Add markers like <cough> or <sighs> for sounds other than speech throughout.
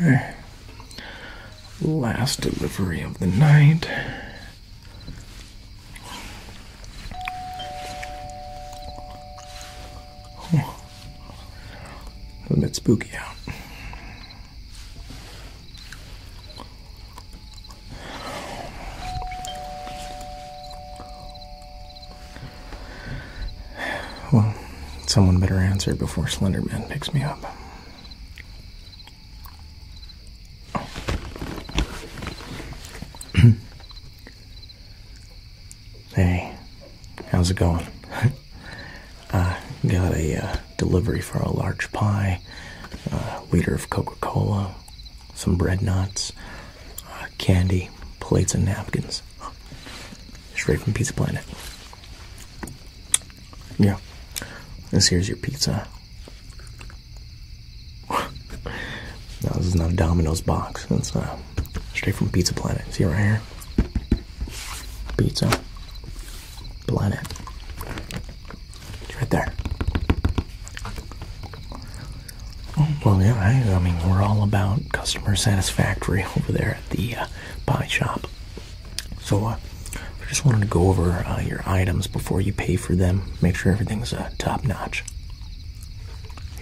Okay. Last delivery of the night. Oh. A bit spooky out. Well, someone better answer before Slenderman picks me up. Hey, how's it going? <laughs> I got a uh, delivery for a large pie, a liter of Coca Cola, some bread nuts, uh, candy, plates, and napkins. Straight from Pizza Planet. Yeah. This here's your pizza. <laughs> no, this is not a Domino's box. It's uh, straight from Pizza Planet. See right here? Pizza Planet. It's right there. Well, yeah, I, I mean, we're all about customer satisfactory <laughs> over there at the uh, pie shop. So, uh, I just wanted to go over uh, your items before you pay for them. Make sure everything's uh, top notch.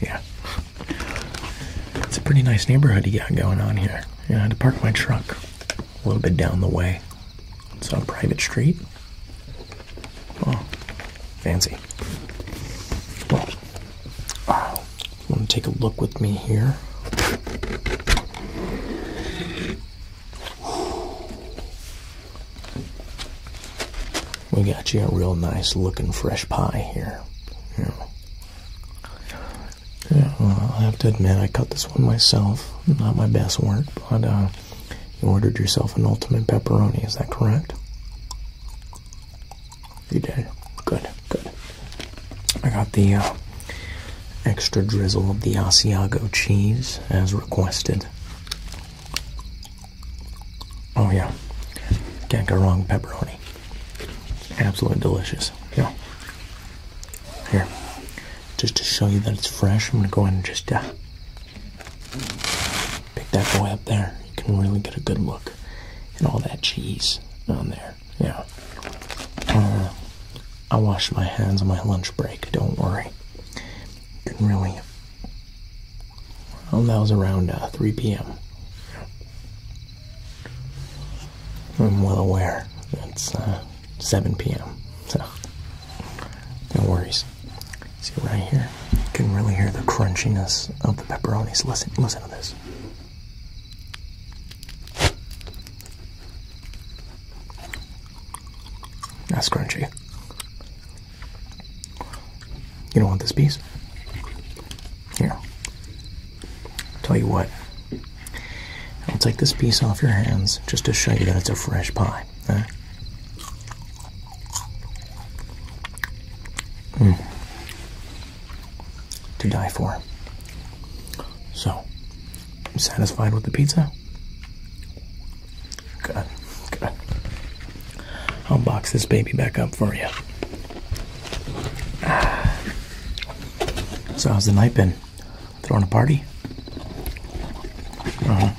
Yeah. It's a pretty nice neighborhood you got going on here. Yeah, I had to park my truck a little bit down the way. It's on a private street. Fancy. Uh, want to take a look with me here? We got you a real nice looking fresh pie here. Yeah. Yeah, well, I have to admit, I cut this one myself. Not my best work, but uh, you ordered yourself an ultimate pepperoni, is that correct? You did. Good, good. I got the uh, extra drizzle of the Asiago cheese as requested. Oh, yeah. Can't go wrong pepperoni. Absolutely delicious. Yeah. Here. Just to show you that it's fresh, I'm going to go ahead and just uh, pick that boy up there. You can really get a good look at all that cheese on there. Yeah. Uh, I washed my hands on my lunch break, don't worry. Can really. Well, that was around uh, 3 p.m. I'm well aware it's uh, 7 p.m. So, no worries. See right here? You can really hear the crunchiness of the pepperonis. Listen, listen to this. That's crunchy. You don't want this piece? Here. Tell you what. I'll take this piece off your hands just to show you that it's a fresh pie. Huh? Mm. To die for. So, satisfied with the pizza? Good, good. I'll box this baby back up for you. So, how's the night been? Throwing a party? Uh huh.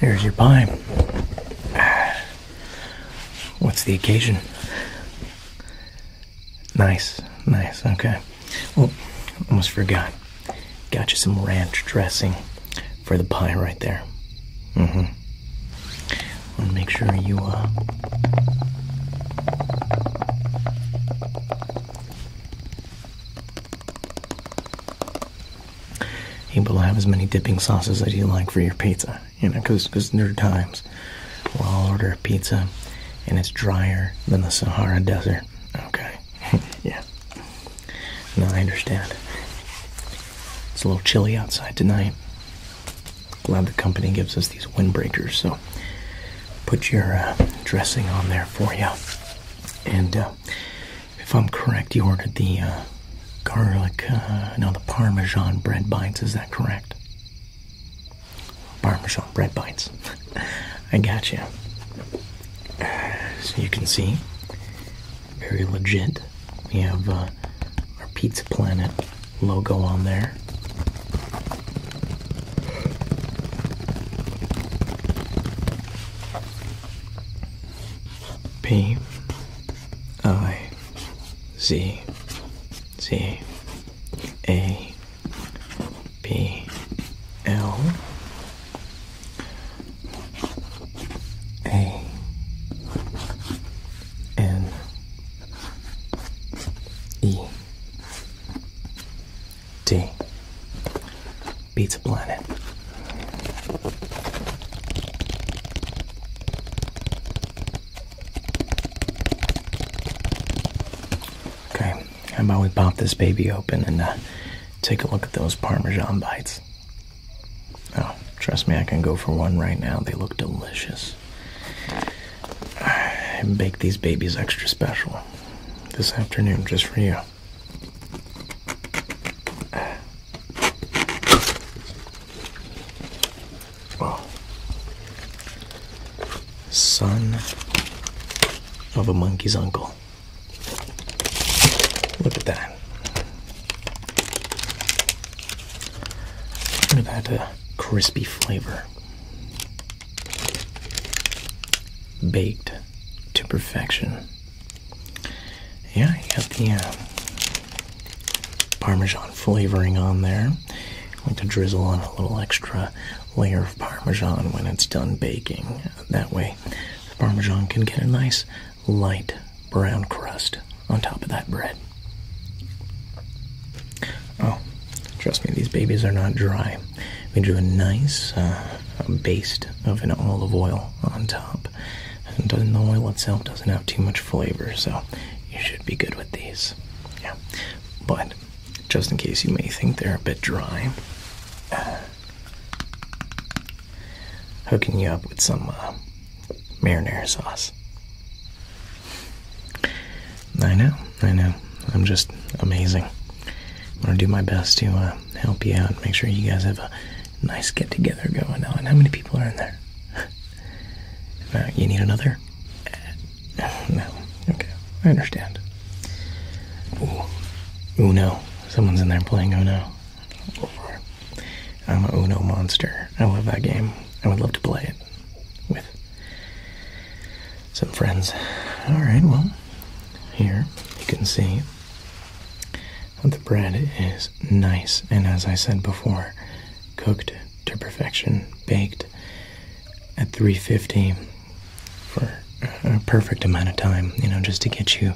There's your pie. What's the occasion? Nice, nice, okay. Well, almost forgot. Got you some ranch dressing for the pie right there. Mm sure you, uh, able to have as many dipping sauces as you like for your pizza. You know, because there are times where I'll order a pizza and it's drier than the Sahara Desert. Okay. <laughs> yeah. No, I understand. It's a little chilly outside tonight. Glad the company gives us these windbreakers, so put your uh, dressing on there for you. And uh, if I'm correct, you ordered the uh, garlic, uh, no, the Parmesan bread bites. Is that correct? Parmesan bread bites. <laughs> I got you. So you can see, very legit. We have uh, our Pizza Planet logo on there. P I Z Z A B L A N E T Pizza Planet. Okay, how about we pop this baby open and uh, take a look at those Parmesan bites? Oh, trust me, I can go for one right now. They look delicious. I baked these babies extra special this afternoon just for you. Well, son of a monkey's uncle. Look at that. Look at that uh, crispy flavor. Baked to perfection. Yeah, you got the uh, Parmesan flavoring on there. I like to drizzle on a little extra layer of Parmesan when it's done baking. That way, the Parmesan can get a nice light brown crust on top of that bread. Oh, trust me, these babies are not dry. We do a nice uh, of an olive oil on top. And the oil itself doesn't have too much flavor, so you should be good with these. Yeah. But, just in case you may think they're a bit dry, uh, hooking you up with some uh, marinara sauce. I know, I know. I'm just amazing. I'm gonna do my best to uh, help you out. Make sure you guys have a nice get together going on. How many people are in there? <laughs> Uh, you need another? Uh, no. Okay, I understand. Ooh. Uno. Someone's in there playing Uno. I'm a Uno monster. I love that game. I would love to play it with some friends. Alright, well, here you can see the bread is nice and, as I said before, cooked to perfection, baked at 350 for a perfect amount of time, you know, just to get you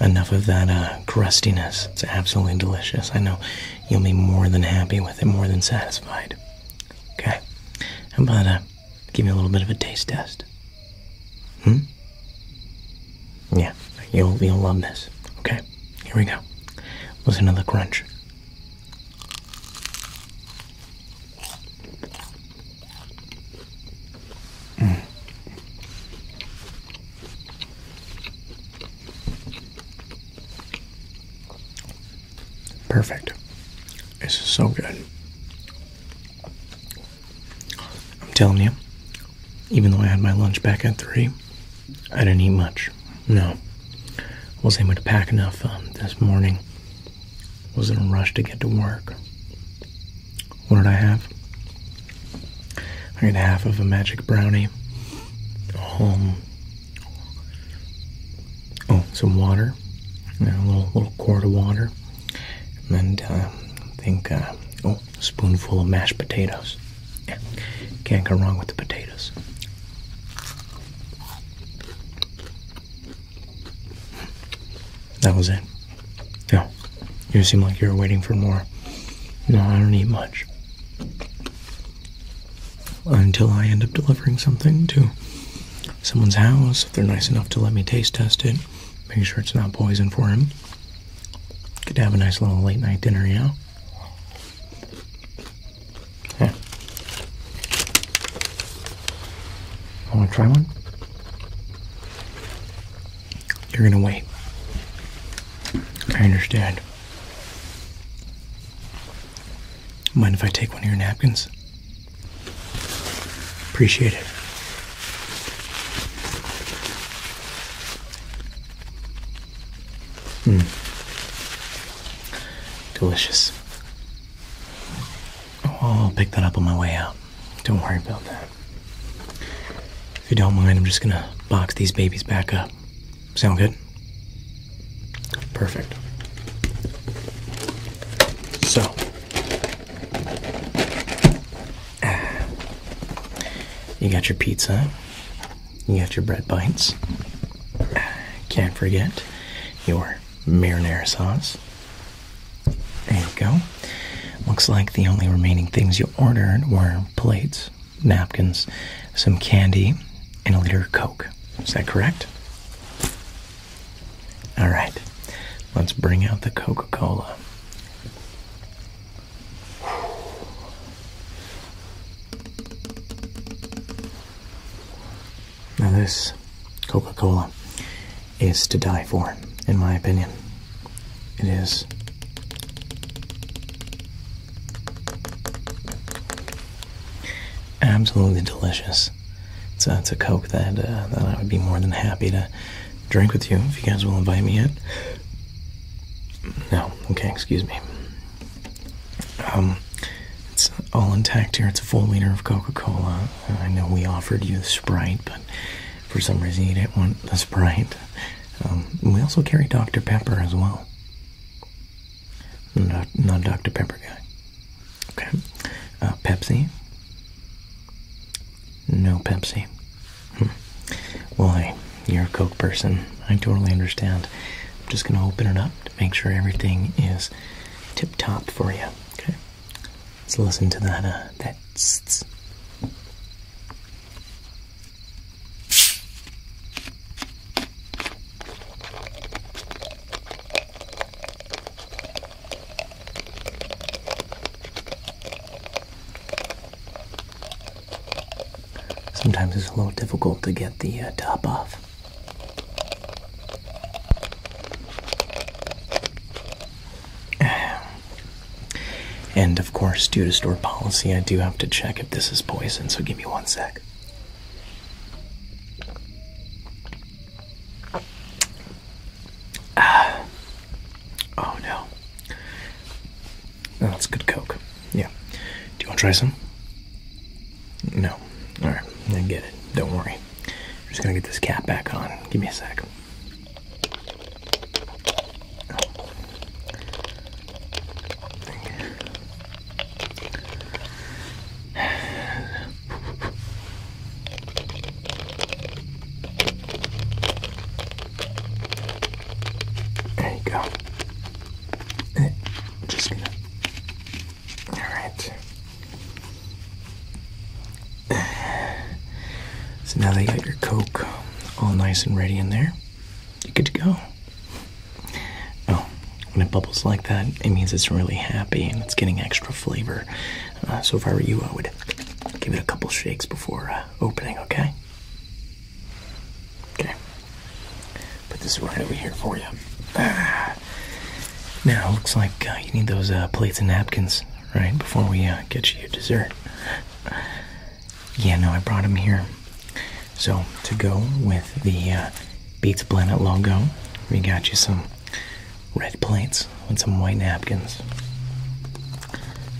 enough of that uh, crustiness. It's absolutely delicious. I know you'll be more than happy with it, more than satisfied. Okay. How about uh, give me a little bit of a taste test? Hmm? Yeah, you'll, you'll love this. Okay, here we go. Listen to the crunch. Mm. Perfect. This is so good. I'm telling you, even though I had my lunch back at 3, I didn't eat much. No. Wasn't able to pack enough um, this morning. Was in a rush to get to work. What did I have? I got half of a magic brownie. Um, oh, some water. And a little little quart of water. And uh, think, uh, oh, a spoonful of mashed potatoes. Yeah, can't go wrong with the potatoes. That was it. No, you seem like you were waiting for more. No, I don't eat much. Until I end up delivering something to someone's house, if they're nice enough to let me taste test it, make sure it's not poison for him. Could have a nice little late night dinner, you know? Yeah. Want to try one? You're gonna wait. I understand. Mind if I take one of your napkins? Appreciate it. Mm. Delicious. Oh, I'll pick that up on my way out. Don't worry about that. If you don't mind, I'm just gonna box these babies back up. Sound good? Perfect. So, you got your pizza, you got your bread bites. Can't forget your marinara sauce. There you go. Looks like the only remaining things you ordered were plates, napkins, some candy, and a liter of Coke. Is that correct? All right. Let's bring out the Coca Cola. Now, this Coca Cola is to die for, in my opinion. It is. Absolutely delicious. It's a, it's a Coke that, uh, that I would be more than happy to drink with you if you guys will invite me in. No, okay, excuse me. Um, it's all intact here. It's a full liter of Coca Cola. I know we offered you the Sprite, but for some reason you didn't want the Sprite. Um, we also carry Dr. Pepper as well. Not, not Dr. Pepper guy. Okay. Uh, Pepsi. No Pepsi. Hmm. Well, hey, you're a Coke person. I totally understand. I'm just gonna open it up to make sure everything is tip top for you. Okay. Let's listen to that. Uh, that. Tss, Sometimes it's a little difficult to get the uh, top off. <sighs> And of course, due to store policy, I do have to check if this is poison, so give me one sec. Ah. Oh no. That's good Coke. Yeah. Do you want to try some? No. Alright, I get it. Don't worry. I'm just gonna get this cap back on. Give me a sec. There you go. Eh, Just gonna. All right. So now that you got your Coke all nice and ready in there, you're good to go. Oh, when it bubbles like that, it means it's really happy and it's getting extra flavor. Uh, so if I were you, I would give it a couple shakes before uh, opening, okay? Okay. Put this right over here for you. Ah. Now, looks like uh, you need those uh, plates and napkins, right, before we uh, get you your dessert. Yeah, no, I brought them here. So, to go with the uh, Pizza Planet logo, we got you some red plates and some white napkins.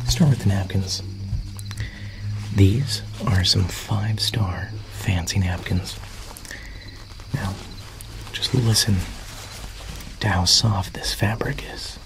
Start with the napkins. These are some five star fancy napkins. Now, just listen to how soft this fabric is.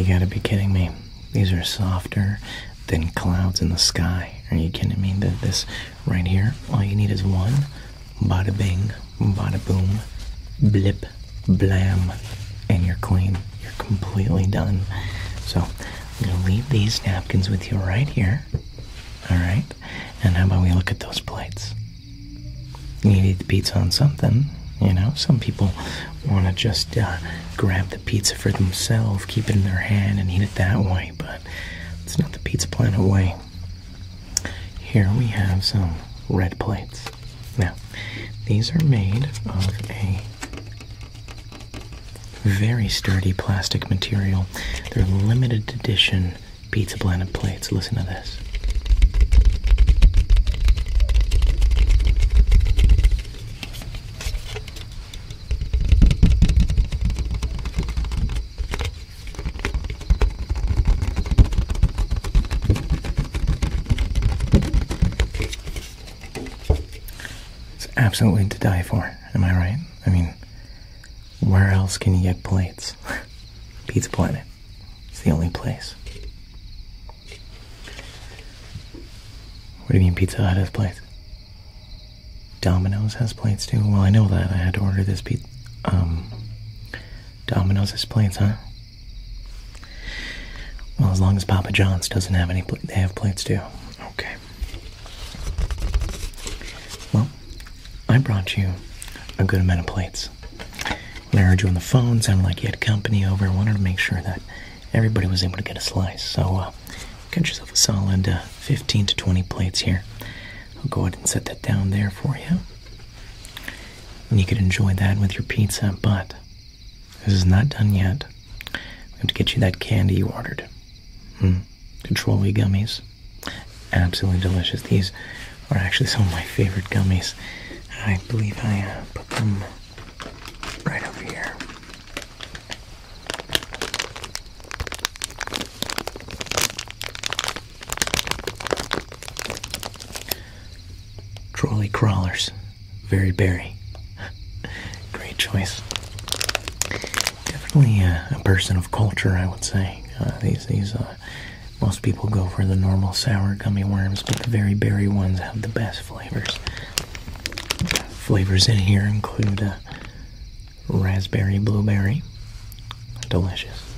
You gotta be kidding me. These are softer than clouds in the sky. Are you kidding me? That this right here, all you need is one. Bada bing, bada boom, blip, blam, and you're clean. You're completely done. So I'm gonna leave these napkins with you right here. Alright? And how about we look at those plates? You need to eat the pizza on something. You know, some people want to just uh, grab the pizza for themselves, keep it in their hand, and eat it that way. But It's not the Pizza Planet way. Here we have some red plates. Now, these are made of a very sturdy plastic material. They're limited edition Pizza Planet plates. Listen to this. Absolutely to die for, am I right? I mean, where else can you get plates? <laughs> Pizza Planet. It's the only place. What do you mean Pizza Hut has plates? Domino's has plates too? Well, I know that. I had to order this pizza. Um, Domino's has plates, huh? Well, as long as Papa John's doesn't have any, they have plates too. Okay. Well, I brought you a good amount of plates. When I heard you on the phone, sounded like you had company over. I wanted to make sure that everybody was able to get a slice. So, uh, yourself a solid uh, 15 to 20 plates here. I'll go ahead and set that down there for you. And you could enjoy that with your pizza, but this is not done yet. We have to get you that candy you ordered. Mm. Control E gummies. Absolutely delicious. These are actually some of my favorite gummies. I believe I uh, put them right over here. Trolli crawlers. Very berry. <laughs> Great choice. Definitely a, a, person of culture, I would say. Uh, these, these, uh, most people go for the normal sour gummy worms, but the very berry ones have the best flavors. Flavors in here include uh, raspberry, blueberry, delicious.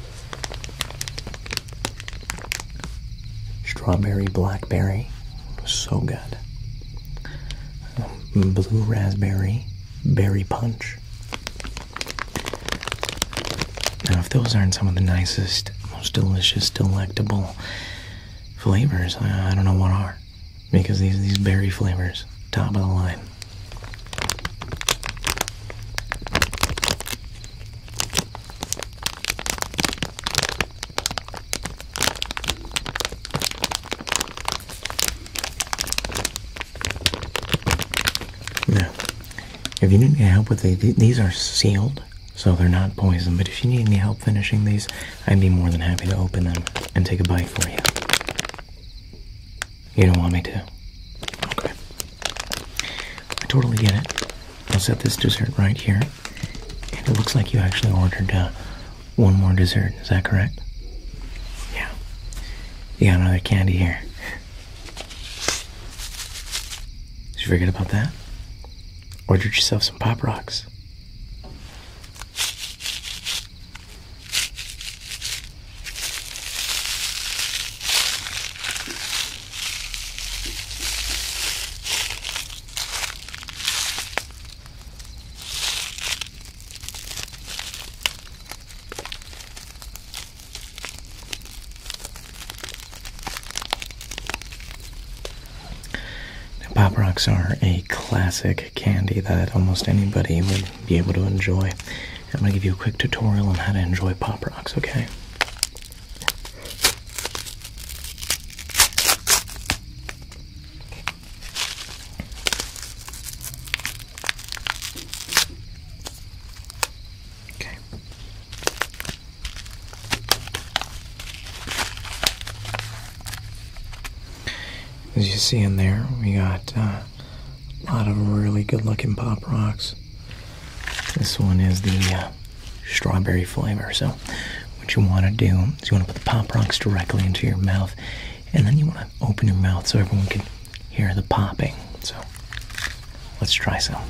Strawberry, blackberry, so good. Um, blue raspberry, berry punch. Now, if those aren't some of the nicest, most delicious, delectable flavors, I, I don't know what are. Because these these berry flavors, top of the line. Now, you need any help with these, these are sealed, so they're not poison. But if you need any help finishing these, I'd be more than happy to open them and take a bite for you. You don't want me to? Okay. I totally get it. I'll set this dessert right here. And it looks like you actually ordered uh, one more dessert. Is that correct? Yeah. You got another candy here. Did you forget about that? Ordered yourself some Pop Rocks. Pop Rocks are classic candy that almost anybody would be able to enjoy. I'm going to give you a quick tutorial on how to enjoy Pop Rocks, okay? Okay. As you see in there, we got uh, lot of really good looking Pop Rocks. This one is the uh, strawberry flavor. So, what you want to do is you want to put the Pop Rocks directly into your mouth, and then you want to open your mouth so everyone can hear the popping. So, let's try some.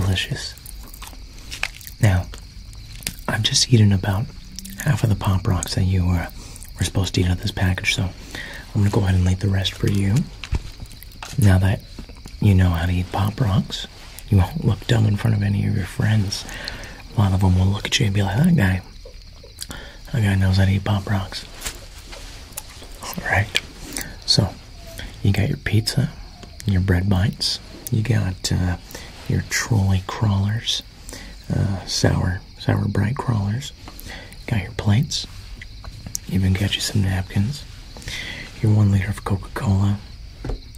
Delicious. Now, I've just eaten about half of the Pop Rocks that you were, were supposed to eat out of this package, so I'm to go ahead and leave the rest for you. Now that you know how to eat Pop Rocks, you won't look dumb in front of any of your friends. A lot of them will look at you and be like, that guy, that guy knows how to eat Pop Rocks. Alright, so you got your pizza, your bread bites, you got uh, your Trolli crawlers, uh, sour, sour Brite Crawlers, got your plates, even got you some napkins, your one liter of Coca Cola,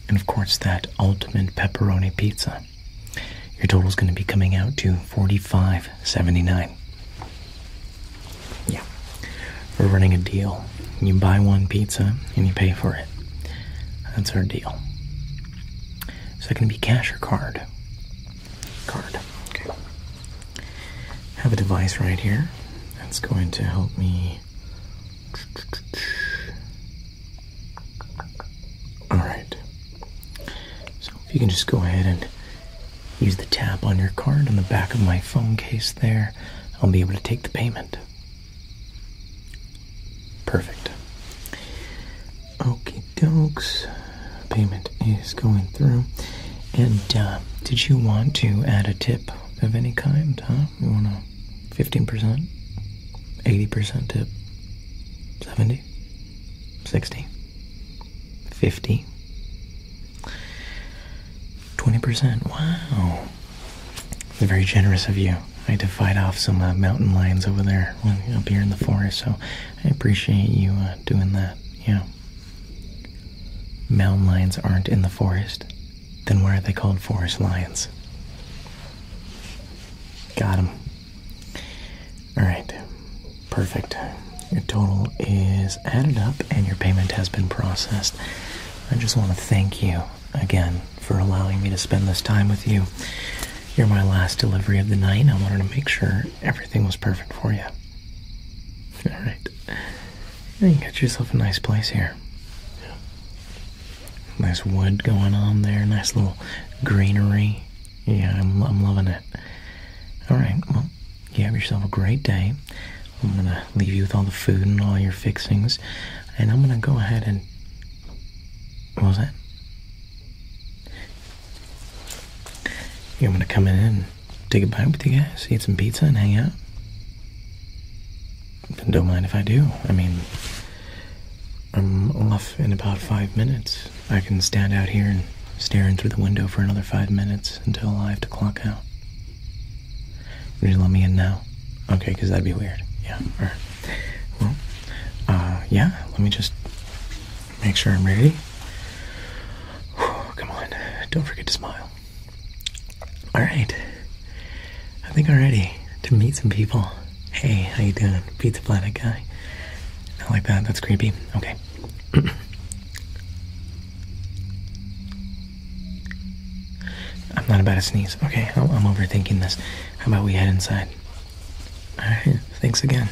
and of course that ultimate pepperoni pizza. Your total is going to be coming out to forty-five seventy-nine. Yeah, we're running a deal. You buy one pizza and you pay for it. That's our deal. Is that going to be cash or card? Card. Okay. have a device right here that's going to help me. Alright. So if you can just go ahead and use the tap on your card on the back of my phone case there, I'll be able to take the payment. Perfect. Okie dokes. Payment is going through. And uh, did you want to add a tip of any kind? Huh? You want a 15%? 80% tip? 70? 60? 50? 20%? Wow. Very generous of you. I had to fight off some uh, mountain lions over there up here in the forest, so I appreciate you uh, doing that. Yeah. Mountain lions aren't in the forest. Then why are they called forest lions? Got them. Alright. Perfect. Your total is added up and your payment has been processed. I just want to thank you again for allowing me to spend this time with you. You're my last delivery of the night. I wanted to make sure everything was perfect for you. Alright. You got yourself a nice place here. Nice wood going on there. Nice little greenery. Yeah, I'm, I'm loving it. Alright, well, you have yourself a great day. I'm gonna leave you with all the food and all your fixings. And I'm gonna go ahead and. What was that? I'm gonna come in and take a bite with you guys, eat some pizza, and hang out. Don't mind if I do. I mean, I'm off in about five minutes. I can stand out here and stare in through the window for another five minutes until I have to clock out. Would you let me in now? Okay, because that'd be weird. Yeah, alright. Well, uh, yeah, let me just make sure I'm ready. Whew, come on, don't forget to smile. Alright. I think I'm ready to meet some people. Hey, how you doing? Pizza Planet guy. Like that, that's creepy. Okay. <clears throat> I'm not about to sneeze. Okay, I'm overthinking this. How about we head inside? Alright, thanks again.